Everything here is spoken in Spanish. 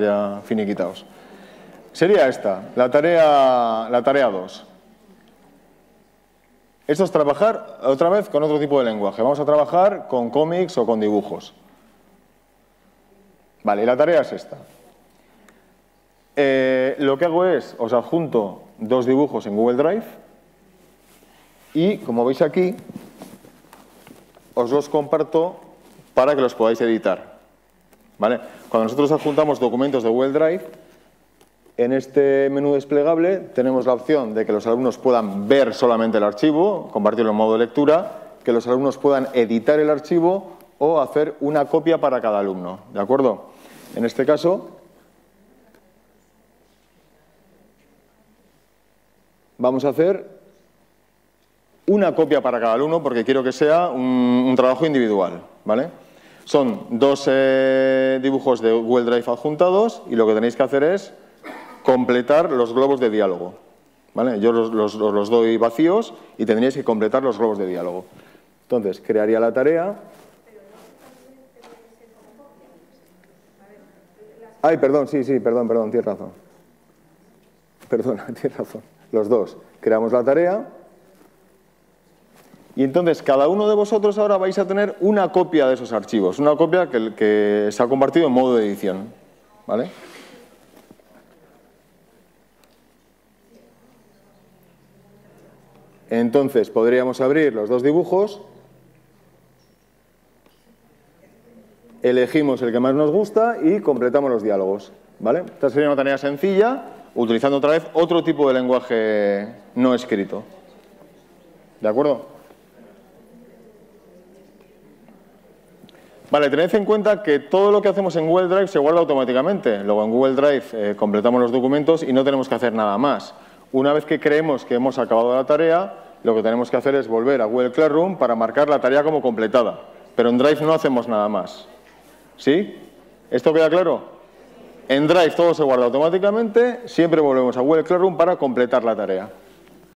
ya finiquitados. Sería esta, la tarea, la tarea 2. Esto es trabajar otra vez con otro tipo de lenguaje. Vamos a trabajar con cómics o con dibujos. Vale, y la tarea es esta. Eh, lo que hago es, os adjunto dos dibujos en Google Drive y, como veis aquí, os los comparto para que los podáis editar. ¿Vale? Cuando nosotros adjuntamos documentos de Google Drive, en este menú desplegable tenemos la opción de que los alumnos puedan ver solamente el archivo, compartirlo en modo de lectura, que los alumnos puedan editar el archivo o hacer una copia para cada alumno. ¿De acuerdo? En este caso, vamos a hacer una copia para cada alumno porque quiero que sea un, trabajo individual. ¿vale? Son dos dibujos de Google Drive adjuntados y lo que tenéis que hacer es completar los globos de diálogo. ¿vale? Yo los, doy vacíos y tendríais que completar los globos de diálogo. Entonces, crearía la tarea. Ay, perdón, sí, sí, perdón, perdón, tienes razón. Perdona, tienes razón. Los dos. Creamos la tarea. Y entonces cada uno de vosotros ahora vais a tener una copia de esos archivos, una copia que, se ha compartido en modo de edición. ¿Vale? Entonces podríamos abrir los dos dibujos, elegimos el que más nos gusta y completamos los diálogos. ¿vale? Esta sería una tarea sencilla, utilizando otra vez otro tipo de lenguaje no escrito. ¿De acuerdo? Vale, tened en cuenta que todo lo que hacemos en Google Drive se guarda automáticamente. Luego en Google Drive eh, completamos los documentos y no tenemos que hacer nada más. Una vez que creemos que hemos acabado la tarea, lo que tenemos que hacer es volver a Google Classroom para marcar la tarea como completada. Pero en Drive no hacemos nada más. ¿Sí? ¿Esto queda claro? En Drive todo se guarda automáticamente, siempre volvemos a Google Classroom para completar la tarea.